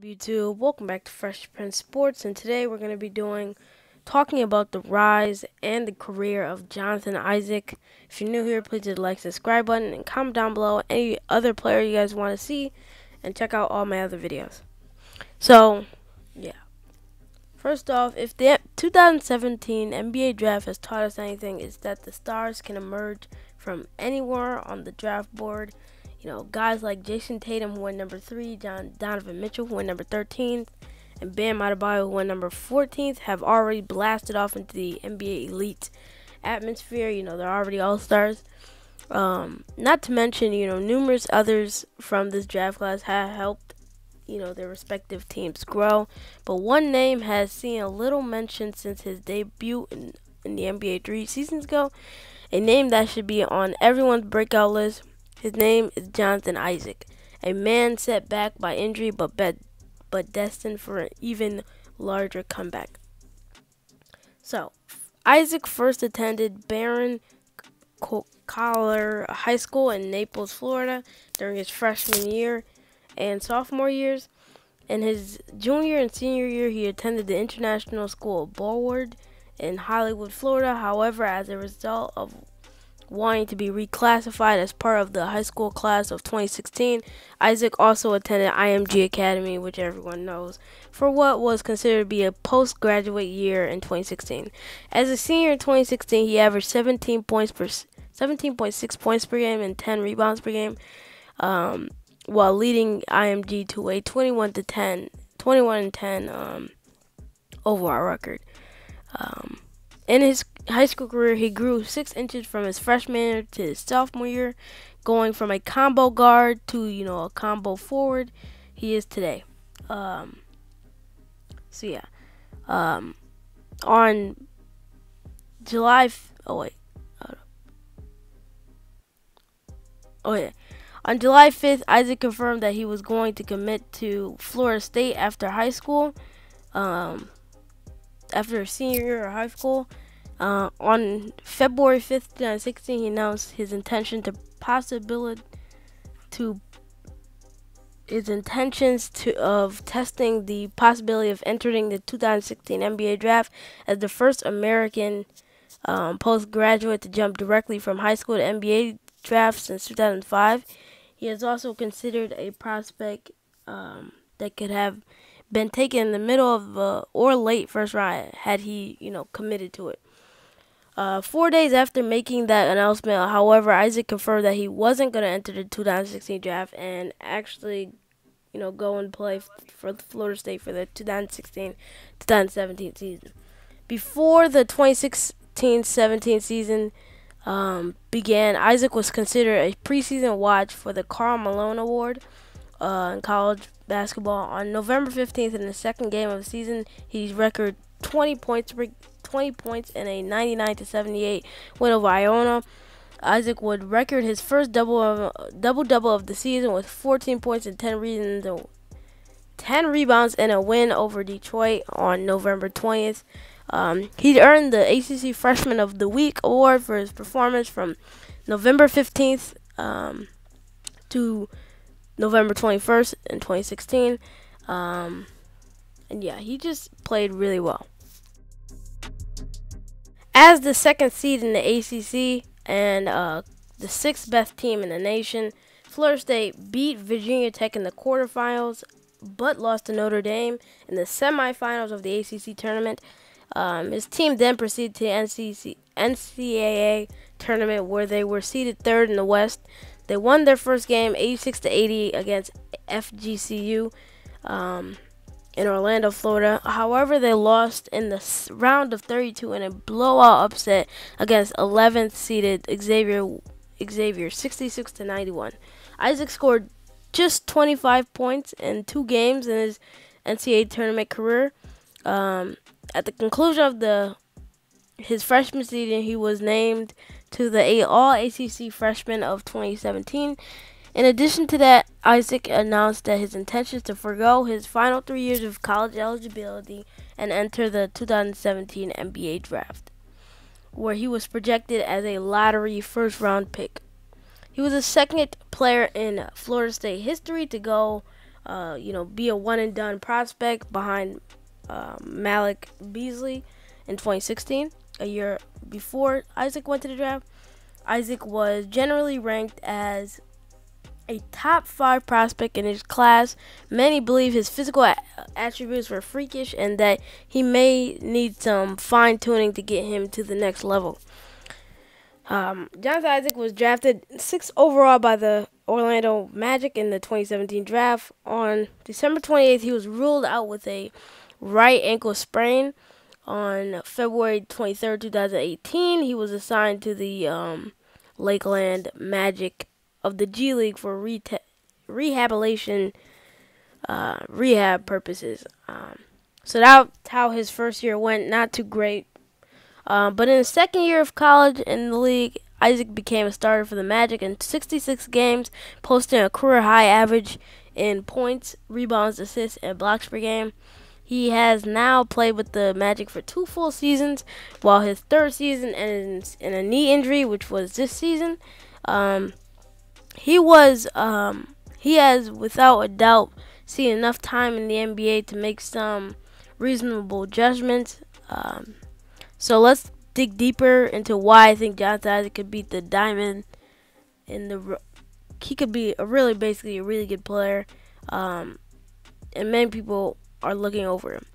YouTube? Welcome back to Fresh Prince Sports and today we're going to be doing talking about the rise and the career of Jonathan Isaac. If you're new here, please hit the like subscribe button and comment down below any other player you guys want to see and check out all my other videos. So, yeah. First off, if the 2017 NBA draft has taught us anything, it's that the stars can emerge from anywhere on the draft board you know, guys like Jayson Tatum, who went number three, John Donovan Mitchell, who went number 13th, and Bam Adebayo, who went number 14th, have already blasted off into the NBA elite atmosphere. You know, they're already all stars. Um, not to mention, you know, numerous others from this draft class have helped, you know, their respective teams grow. But one name has seen a little mention since his debut in, in the NBA three seasons ago. A name that should be on everyone's breakout list his name is Jonathan Isaac, a man set back by injury but but destined for an even larger comeback. So, Isaac first attended Barron Collier High School in Naples, Florida during his freshman year and sophomore years. In his junior and senior year, he attended the International School of Broward in Hollywood, Florida. However, as a result of wanting to be reclassified as part of the high school class of 2016, Isaac also attended IMG Academy, which everyone knows, for what was considered to be a postgraduate year in 2016. As a senior in 2016, he averaged 17 points per 17.6 points per game and 10 rebounds per game, um, while leading IMG to a 21 to 10, 21 and 10 um, overall record. Um, in his high school career, he grew six inches from his freshman year to his sophomore year, going from a combo guard to you know a combo forward. He is today. Um, so yeah, um, on July. oh wait. Oh yeah. On July 5th, Isaac confirmed that he was going to commit to Florida State after high school. Um, after senior year of high school. Uh, on February 5th, 2016, he announced his intention to possibility to his intentions to of testing the possibility of entering the 2016 NBA draft as the first American um, postgraduate to jump directly from high school to NBA draft since 2005. He is also considered a prospect um, that could have been taken in the middle of uh, or late first round had he, you know, committed to it. Uh, four days after making that announcement, however, Isaac confirmed that he wasn't going to enter the 2016 draft and actually, you know, go and play for Florida State for the 2016-2017 season. Before the 2016-17 season um, began, Isaac was considered a preseason watch for the Karl Malone Award uh, in college basketball. On November 15th, in the second game of the season, he record 20 points, 20 points in a 99 to 78 win over Iona. Isaac would record his first double double double of the season with 14 points and 10 rebounds, 10 rebounds in a win over Detroit on November 20th. Um, he earned the ACC Freshman of the Week award for his performance from November 15th um, to November 21st in 2016. Um, and yeah, he just played really well. As the second seed in the ACC and uh, the sixth best team in the nation, Florida State beat Virginia Tech in the quarterfinals, but lost to Notre Dame in the semifinals of the ACC tournament. Um, his team then proceeded to the NCC, NCAA tournament, where they were seeded third in the West. They won their first game 86 to 80 against FGCU um, in Orlando, Florida. However, they lost in the round of 32 in a blowout upset against 11th seeded Xavier Xavier 66 to 91. Isaac scored just 25 points in two games in his NCAA tournament career. Um, at the conclusion of the his freshman season, he was named to the All ACC Freshman of 2017. In addition to that, Isaac announced that his intention is to forego his final three years of college eligibility and enter the 2017 NBA Draft, where he was projected as a lottery first round pick. He was the second player in Florida State history to go uh, you know, be a one and done prospect behind uh, Malik Beasley in 2016, a year before Isaac went to the draft. Isaac was generally ranked as a top five prospect in his class. Many believe his physical attributes were freakish and that he may need some fine tuning to get him to the next level. Um, Jonathan Isaac was drafted sixth overall by the Orlando Magic in the 2017 draft. On December 28th, he was ruled out with a right ankle sprain. On February 23rd, 2018, he was assigned to the um, Lakeland Magic of the G League for reta- rehabilitation uh, rehab purposes. Um, so that's how his first year went. Not too great. Uh, but in his second year of college in the league, Isaac became a starter for the Magic in 66 games, posting a career high average in points, rebounds, assists, and blocks per game. He has now played with the Magic for two full seasons, while his third season ends in a knee injury, which was this season. Um, he was, um, he has without a doubt seen enough time in the NBA to make some reasonable judgments. Um, so let's dig deeper into why I think Jonathan Isaac could beat the Diamond in the. He could be a really, basically, a really good player, um, and many people are looking over him,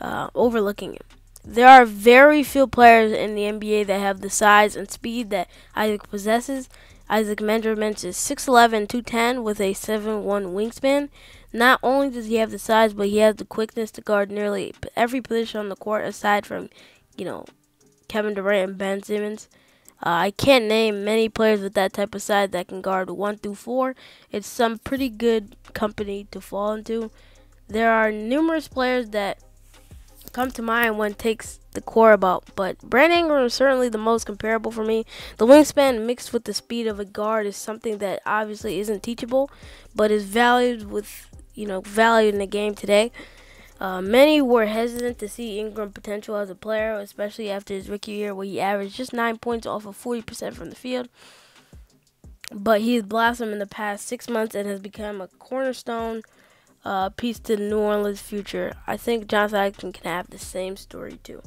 uh, overlooking him. There are very few players in the NBA that have the size and speed that Isaac possesses. Isaac measurements is 6'11", 210 with a 7'1 wingspan. Not only does he have the size, but he has the quickness to guard nearly every position on the court aside from you know, Kevin Durant and Ben Simmons. Uh, I can't name many players with that type of size that can guard one through four. It's some pretty good company to fall into. There are numerous players that come to mind when takes the core about, but Brandon Ingram is certainly the most comparable for me. The wingspan mixed with the speed of a guard is something that obviously isn't teachable, but is valued with you know valued in the game today. Uh, many were hesitant to see Ingram potential as a player, especially after his rookie year where he averaged just 9 points off of 40% from the field. But he has blossomed in the past six months and has become a cornerstone uh, piece to New Orleans' future. I think Jonathan Isaac can have the same story too.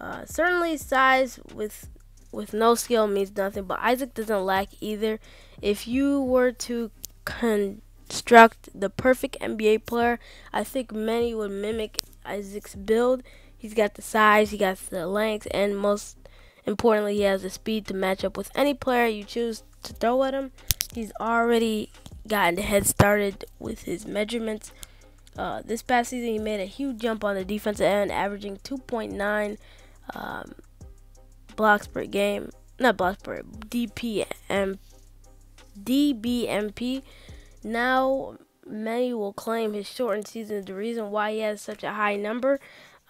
Uh, certainly, size with with no skill means nothing, but Isaac doesn't lack either. If you were to construct the perfect NBA player, I think many would mimic Isaac's build. He's got the size, he got the length, and most importantly, he has the speed to match up with any player you choose to throw at him. He's already gotten the head started with his measurements. Uh, this past season, he made a huge jump on the defensive end, averaging 2.9 um, blocks per game. Not blocks per DPM, DBMP now, many will claim his shortened season is the reason why he has such a high number.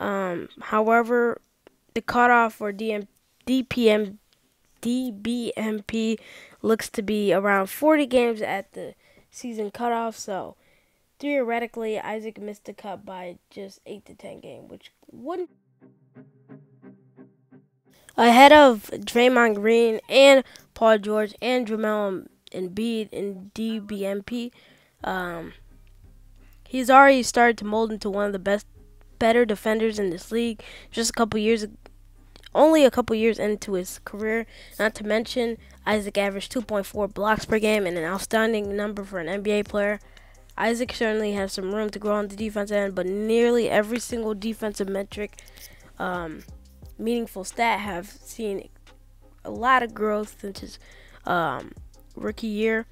Um, however, the cutoff for DM, DPM, DBMP looks to be around 40 games at the season cutoff. So, theoretically, Isaac missed the cut by just 8 to 10 games, which wouldn't. Ahead of Draymond Green and Paul George and Joel Embiid in DBMP. Um, he's already started to mold into one of the best, better defenders in this league. Just a couple years, only a couple years into his career. Not to mention, Isaac averaged 2.4 blocks per game and an outstanding number for an NBA player. Isaac certainly has some room to grow on the defense end, but nearly every single defensive metric, um, meaningful stat, have seen a lot of growth since his um, rookie year.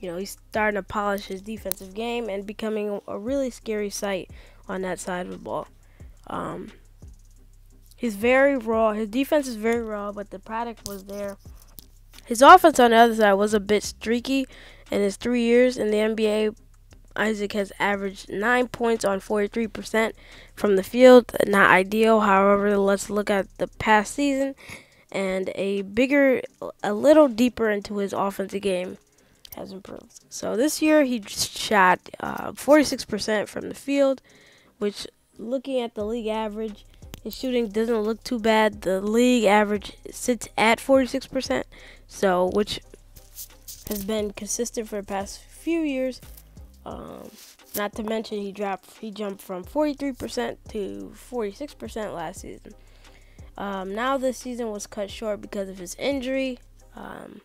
You know, he's starting to polish his defensive game and becoming a really scary sight on that side of the ball. Um, he's very raw. His defense is very raw, but the product was there. His offense on the other side was a bit streaky. In his three years in the NBA, Isaac has averaged nine points on 43% from the field. Not ideal. However, let's look at the past season and a bigger, a little deeper into his offensive game has improved. So this year he shot uh, 46% from the field, which looking at the league average, his shooting doesn't look too bad. The league average sits at 46%, so which has been consistent for the past few years. Um, not to mention he dropped he jumped from 43% to 46% last season. Um, now this season was cut short because of his injury. Um,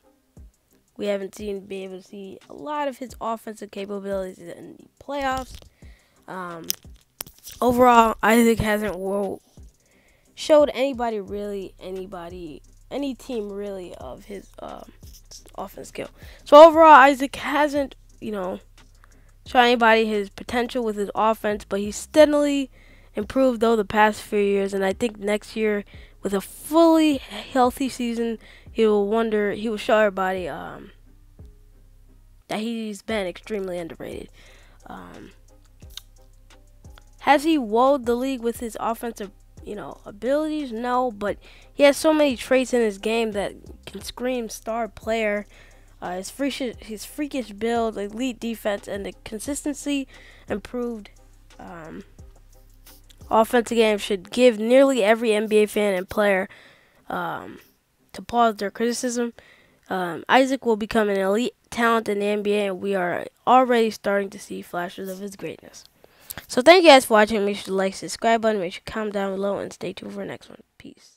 we haven't seen be able to see a lot of his offensive capabilities in the playoffs. Um, overall, Isaac hasn't showed anybody really anybody any team really of his um, offense skill. So overall, Isaac hasn't you know shown anybody his potential with his offense, but he's steadily improved though the past few years, and I think next year with a fully healthy season, he will wonder he will show everybody um, that he's been extremely underrated. Um, has he wowed the league with his offensive, you know, abilities? No, but he has so many traits in his game that can scream star player. Uh, his freakish, his freakish build, elite defense, and the consistency improved um, offensive game should give nearly every NBA fan and player um, to pause their criticism. Um, Isaac will become an elite talent in the NBA, and we are already starting to see flashes of his greatness. So thank you guys for watching. Make sure to like, subscribe button, make sure to comment down below, and stay tuned for the next one. Peace.